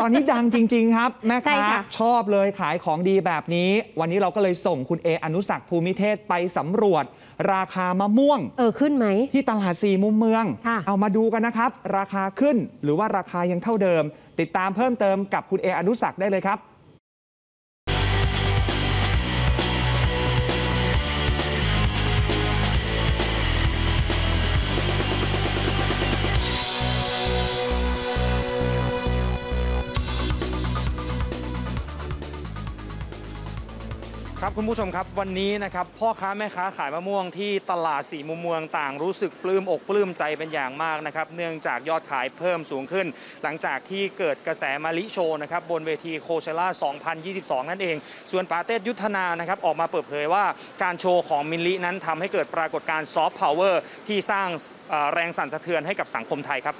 ตอนนี้ดังจริง ๆ ครับ แม่ใช่ค้าค่ะ ชอบเลยขายของดีแบบนี้ วันนี้เราก็เลยส่งคุณเออนุสักษ์ภูมิเทศไปสำรวจ ราคามะม่วง เออ ขึ้นไหม ที่ตลาดสี่มุมเมือง ค่ะ เอามาดูกันนะครับ ราคาขึ้นหรือว่าราคายังเท่าเดิม ติดตามเพิ่มเติมกับคุณเออนุสักษ์ได้เลยครับ ครับคุณผู้ชมครับวันนี้นะครับพ่อค้าแม่ค้าขายมะม่วงที่ตลาดสี่มุมเมืองต่างรู้สึกปลื้มอกปลื้มใจเป็นอย่างมากนะครับเนื่องจากยอดขายเพิ่มสูงขึ้น หลังจากที่เกิดกระแสมิลลิโชว์นะครับบนเวทีโคเชล่า 2022 นั่นเอง ส่วนป๋าเต็ดยุทธนานะครับออกมาเปิดเผยว่าการโชว์ของมิลลินั้นทำให้เกิดปรากฏการณ์ซอฟต์พาวเวอร์ที่สร้างแรงสั่นสะเทือนให้กับสังคมไทยครับ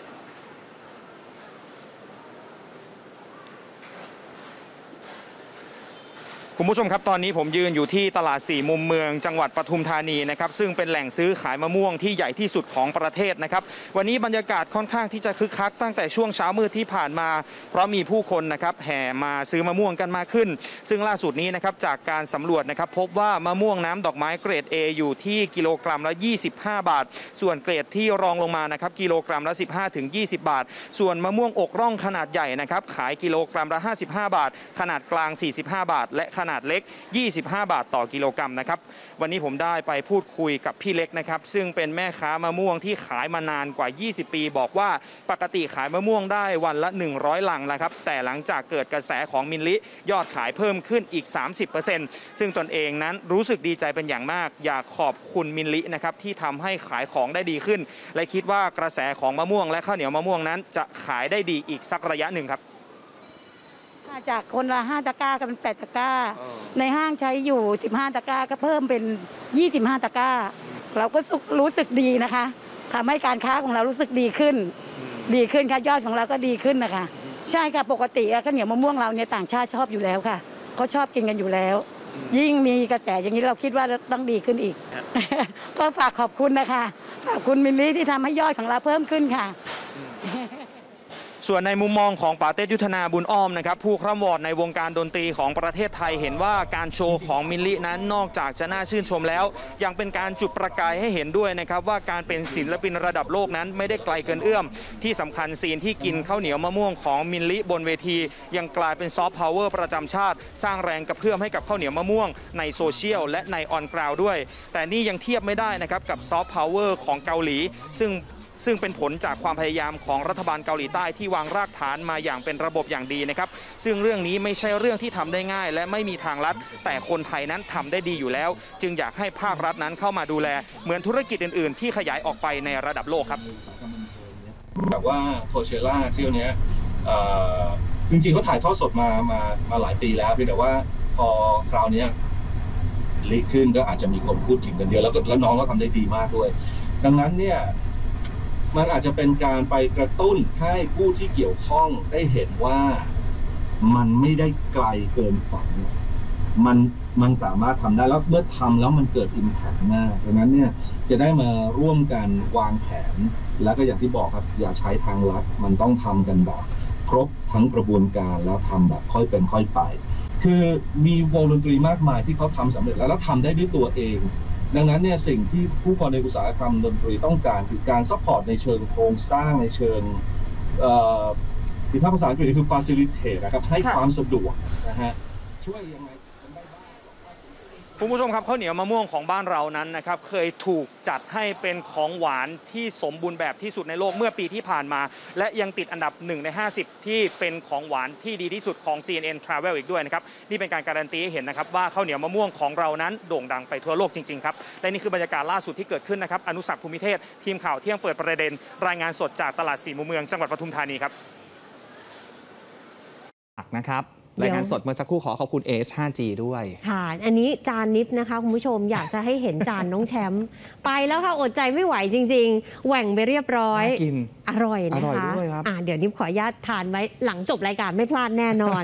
คุณผู้ชมครับตอนนี้ผมยืนอยู่ที่ตลาดสี่มุมเมืองจังหวัดปทุมธานีนะครับซึ่งเป็นแหล่งซื้อขายมะม่วงที่ใหญ่ที่สุดของประเทศนะครับวันนี้บรรยากาศค่อนข้างที่จะคึกคักตั้งแต่ช่วงเช้ามืดที่ผ่านมา เพราะมีผู้คนนะครับแห่มาซื้อมะม่วงกันมากขึ้น ซึ่งล่าสุดนี้นะครับจากการสำรวจนะครับพบว่ามะม่วงน้ำดอกไม้เกรด A อยู่ที่กิโลกรัมละ 25 บาท ส่วนเกรดที่รองลงมานะครับกิโลกรัมละ 15ถึง20 บาท ส่วนมะม่วงอกร่องขนาดใหญ่นะครับขายกิโลกรัมละ 55 บาท ขนาดกลาง 45 บาท และขนาดเล็ก 25 บาทต่อกิโลกรัมนะครับ วันนี้ผมได้ไปพูดคุยกับพี่เล็กนะครับ ซึ่งเป็นแม่ค้ามะม่วงที่ขายมานานกว่า 20 ปี บอกว่าปกติขายมะม่วงได้วันละ 100 ลังนะครับ แต่หลังจากเกิดกระแสของมินลิยอดขายเพิ่มขึ้นอีก 30%ซึ่งตนเองนั้นรู้สึกดีใจเป็นอย่างมาก อยากขอบคุณมินลินะครับที่ทำให้ขายของได้ดีขึ้น และคิดว่ากระแสของมะม่วงและข้าวเหนียวมะม่วงนั้นจะขายได้ดีอีกสักระยะหนึ่งครับ จากคนละ5ตะกร้าก็เป็น 8 ตะกร้า ในห้างใช้อยู่ 15 ตะกร้าก็เพิ่มเป็น 25 ตะกร้า เราก็สุขรู้สึกดีนะคะทำให้การค้าของเรารู้สึกดีขึ้น ดีขึ้นค่ะยอดของเราก็ดีขึ้นนะคะ ใช่ค่ะปกติอะข้าวเหนียวมะม่วงเราเนี่ยต่างชาติชอบอยู่แล้วค่ะเขาชอบกินกันอยู่แล้ว ยิ่งมีกระแสอย่างนี้เราคิดว่าต้องดีขึ้นอีก ก็ฝากขอบคุณนะคะขอบคุณมินลี่ที่ทำให้ยอดของเราเพิ่มขึ้นค่ะ ส่วนในมุมมองของป๋าเต็ดยุทธนาบุญอ้อมนะครับผู้คร่ำหวอดในวงการดนตรีของประเทศไทยเห็นว่าการโชว์ของมิลลินั้นนอกจากจะน่าชื่นชมแล้ว ยังเป็นการจุดประกายให้เห็นด้วยนะครับว่าการเป็นศิลปินระดับโลกนั้นไม่ได้ไกลเกินเอื้อม ที่สำคัญซีนที่กินข้าวเหนียวมะม่วงของมิลลิบนเวที ยังกลายเป็นซอฟต์พาวเวอร์ประจำชาติ สร้างแรงกระเพื่อมให้กับข้าวเหนียวมะม่วงในโซเชียลและใน on ground ด้วย แต่นี่ยังเทียบไม่ได้นะครับกับซอฟต์พาวเวอร์ของเกาหลี ซึ่ง ซึ่งเป็นผลจากความพยายามของรัฐบาลเกาหลีใต้ที่วางรากฐานมาอย่างเป็นระบบอย่างดีนะครับ ซึ่งเรื่องนี้ไม่ใช่เรื่องที่ทำได้ง่าย และไม่มีทางลัด แต่คนไทยนั้นทำได้ดีอยู่แล้ว จึงอยากให้ภาครัฐนั้นเข้ามาดูแล เหมือนธุรกิจอื่น ๆ ที่ขยายออกไปในระดับโลกครับแบบว่าโคเชล่าเที่ยวเนี้ยจริงๆเขาถ่ายทอดสดมามามาหลายปีแล้วเพียงแต่ว่าพอคราวนี้ลีกขึ้นก็อาจจะมีคนพูดถึงกันเยอะแล้วแล้วน้องก็ทำได้ดีมากด้วย ดังนั้นเนี่ย มันอาจจะเป็นการไปกระตุ้นให้ผู้ที่เกี่ยวข้องได้เห็นว่ามันไม่ได้ไกลเกินฝัน มันมันสามารถทำได้แล้วเมื่อทำแล้วมันเกิดอิมแพกมากดังนั้นเนี่ยจะได้มาร่วมกันวางแผน แล้วก็อย่างที่บอกครับอย่าใช้ทางลัดมันต้องทำกันแบบ ครบทั้งกระบวนการแล้วทำแบบค่อยเป็นค่อยไป คือมีวงดนตรีมากมายที่เขาทำสำเร็จแล้วแล้วทำได้ด้วยตัวเอง ดังนั้นเนี่ยสิ่งที่ผู้คนในอุตสาหกรรมดนตรีต้องการคือการ support ในเชิงโครงสร้างในเชิงเอ่อคือถ้าภาษาอังกฤษคือ facilitate นะครับให้ค่ะความสะดวกนะฮะช่วยยังไงกันได้บ้าง คุณผู้ชมครับข้าวเหนียวมะม่วงของบ้านเรานั้นนะครับเคยถูกจัดให้เป็นของหวานที่สมบูรณ์แบบที่สุดในโลกเมื่อปีที่ผ่านมา และยังติดอันดับ 1 ใน 50 ที่เป็นของหวานที่ดีที่สุดของ CNN Travel อีกด้วยนะครับนี่เป็นการการันตีให้เห็นนะครับว่าข้าวเหนียวมะม่วงของเรานั้นโด่งดังไปทั่วโลกจริงๆครับและนี่คือบรรยากาศล่าสุดที่เกิดขึ้นนะครับอนุสักภูมิเทศทีมข่าวเที่ยงเปิดประเด็น รายงานสดจากตลาดสี่มุมเมืองจังหวัดปทุมธานีครับนะครับ รายงานสดเมื่อสักครู่ขอขอบคุณ AS 5G ด้วย ค่ะ อันนี้จานนิฟนะคะคุณผู้ชมอยากจะให้เห็นจานน้องแชมป์ไปแล้วค่ะ อดใจไม่ไหวจริง ๆ แหว่งไปเรียบร้อยน่ากิน อร่อยนะคะอร่อยด้วยครับ อ่าเดี๋ยวนิฟขออนุญาตทานไว้หลังจบรายการไม่พลาดแน่นอน